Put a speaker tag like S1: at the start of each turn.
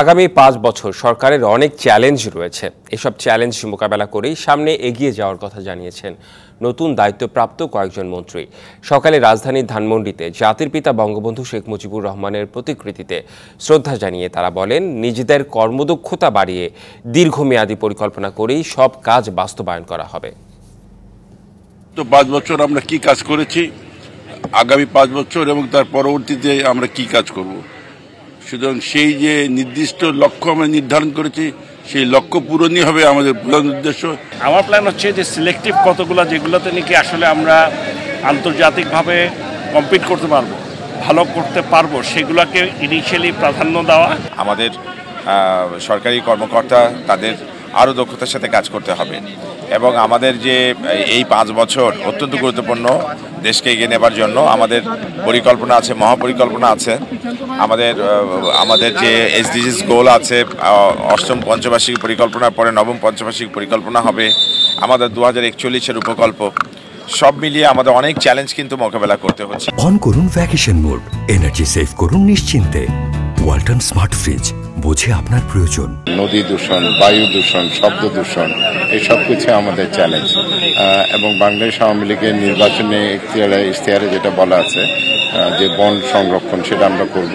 S1: আগামী পাঁচ বছর সরকারের অনেক চ্যালেঞ্জ রয়েছে। এসব চ্যালেঞ্জ মোকাবেলা করেই সামনে এগিয়ে যাওয়ার কথা জানিয়েছেন নতুন দায়িত্বপ্রাপ্ত কয়েকজন মন্ত্রী। সকালে রাজধানীর ধানমন্ডিতে জাতির পিতা বঙ্গবন্ধু শেখ মুজিবুর রহমানের প্রতিকৃতিতে শ্রদ্ধা জানিয়ে তারা বলেন, নিজেদের কর্মদক্ষতা বাড়িয়ে দীর্ঘমেয়াদী পরিকল্পনা করেই সব কাজ বাস্তবায়ন করা হবে।
S2: তো পাঁচ বছর আমরা কি কাজ করেছি? আগামী পাঁচ বছর এবং তার পরবর্তীতে আমরা কি কাজ করব? সুতরাং সেই যে নির্দিষ্ট লক্ষ্য আমরা নির্ধারণ করেছি সেই লক্ষ্য পূরণই হবে আমাদের প্রধান উদ্দেশ্য।
S3: আমার প্ল্যান হচ্ছে যে সিলেক্টিভ কতগুলো যেগুলোতে নাকি আসলে আমরা আন্তর্জাতিকভাবে কম্পিট করতে পারব ভালো করতে পারব সেগুলোকে ইনিশিয়ালি প্রাধান্য দেওয়া।
S4: আমাদের সরকারি কর্মকর্তা তাদের আরও দক্ষতার সাথে কাজ করতে হবে। এবং আমাদের যে এই পাঁচ বছর অত্যন্ত গুরুত্বপূর্ণ দেশকে এগিয়ে নেবার জন্য আমাদের পরিকল্পনা আছে, মহাপরিকল্পনা আছে। আমাদের আমাদের যে এসডিজিস গোল আছে অষ্টম পঞ্চবার্ষিক পরিকল্পনার পরে নবম পঞ্চবার্ষিক পরিকল্পনা হবে। আমাদের দু হাজার একচল্লিশের উপকল্প। সব মিলিয়ে আমাদের অনেক চ্যালেঞ্জ কিন্তু মোকাবেলা করতে হচ্ছে।
S5: অন করুন ভ্যাকেশন মোড এনার্জি সেভ করুন নিশ্চিন্তে। ওয়ালটন স্মার্ট ফ্রিজ বোঝে আপনার প্রয়োজন।
S6: নদী দূষণ, বায়ু দূষণ, শব্দ দূষণ, এসব সব কিছু আমাদের চ্যালেঞ্জ এবং বাংলাদেশ আওয়ামী লীগের নির্বাচনে ইখতিয়ারে যেটা বলা আছে যে বন সংরক্ষণ, সেটা আমরা করব।